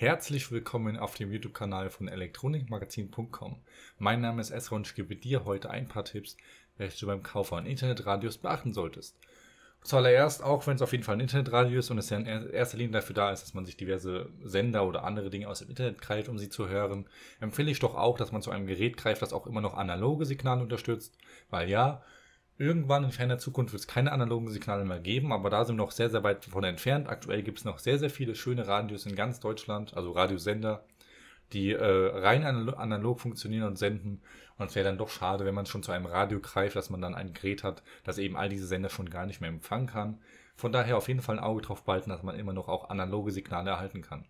Herzlich willkommen auf dem YouTube-Kanal von elektronikmagazin.com. Mein Name ist Esra und ich gebe dir heute ein paar Tipps, welche du beim Kauf von Internetradios beachten solltest. Zuallererst, auch wenn es auf jeden Fall ein Internetradio ist und es ja in erster Linie dafür da ist, dass man sich diverse Sender oder andere Dinge aus dem Internet greift, um sie zu hören, empfehle ich doch auch, dass man zu einem Gerät greift, das auch immer noch analoge Signale unterstützt, weil ja, Irgendwann in ferner Zukunft wird es keine analogen Signale mehr geben, aber da sind wir noch sehr, sehr weit von entfernt. Aktuell gibt es noch sehr, sehr viele schöne Radios in ganz Deutschland, also Radiosender, die äh, rein analog funktionieren und senden. Und es wäre dann doch schade, wenn man schon zu einem Radio greift, dass man dann ein Gerät hat, das eben all diese Sender schon gar nicht mehr empfangen kann. Von daher auf jeden Fall ein Auge drauf behalten, dass man immer noch auch analoge Signale erhalten kann.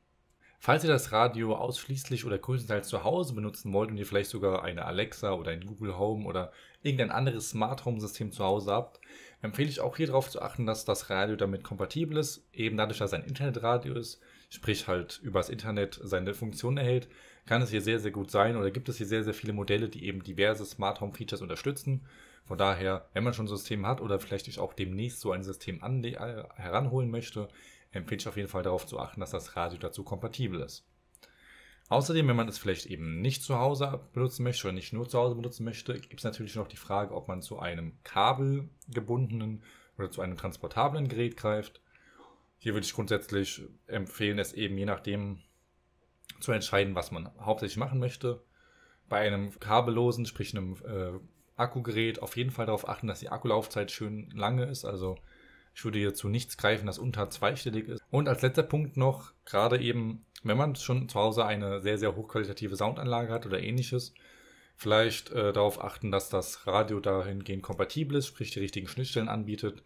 Falls ihr das Radio ausschließlich oder größtenteils zu Hause benutzen wollt und ihr vielleicht sogar eine Alexa oder ein Google Home oder irgendein anderes Smart Home System zu Hause habt, empfehle ich auch hier darauf zu achten, dass das Radio damit kompatibel ist. Eben dadurch, dass es ein Internetradio ist, sprich halt übers Internet seine Funktion erhält, kann es hier sehr, sehr gut sein oder gibt es hier sehr, sehr viele Modelle, die eben diverse Smart Home Features unterstützen. Von daher, wenn man schon ein System hat oder vielleicht auch demnächst so ein System äh, heranholen möchte, empfehle ich auf jeden Fall darauf zu achten, dass das Radio dazu kompatibel ist. Außerdem, wenn man es vielleicht eben nicht zu Hause benutzen möchte oder nicht nur zu Hause benutzen möchte, gibt es natürlich noch die Frage, ob man zu einem kabelgebundenen oder zu einem transportablen Gerät greift. Hier würde ich grundsätzlich empfehlen, es eben je nachdem zu entscheiden, was man hauptsächlich machen möchte. Bei einem kabellosen, sprich einem äh, Akkugerät, auf jeden Fall darauf achten, dass die Akkulaufzeit schön lange ist. Also ich würde hier zu nichts greifen, das unter zweistellig ist. Und als letzter Punkt noch, gerade eben, wenn man schon zu Hause eine sehr, sehr hochqualitative Soundanlage hat oder ähnliches, vielleicht äh, darauf achten, dass das Radio dahingehend kompatibel ist, sprich die richtigen Schnittstellen anbietet.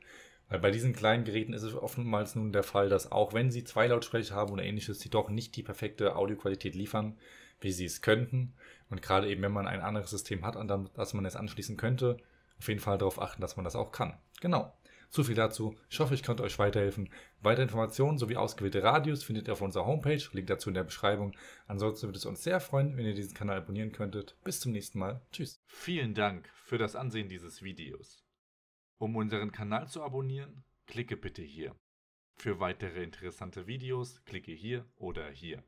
Weil bei diesen kleinen Geräten ist es oftmals nun der Fall, dass auch wenn sie zwei Lautsprecher haben oder ähnliches, sie doch nicht die perfekte Audioqualität liefern, wie sie es könnten. Und gerade eben, wenn man ein anderes System hat, an das man es anschließen könnte, auf jeden Fall darauf achten, dass man das auch kann. Genau. So viel dazu. Ich hoffe, ich konnte euch weiterhelfen. Weitere Informationen sowie ausgewählte Radios findet ihr auf unserer Homepage. Link dazu in der Beschreibung. Ansonsten würde es uns sehr freuen, wenn ihr diesen Kanal abonnieren könntet. Bis zum nächsten Mal. Tschüss. Vielen Dank für das Ansehen dieses Videos. Um unseren Kanal zu abonnieren, klicke bitte hier. Für weitere interessante Videos klicke hier oder hier.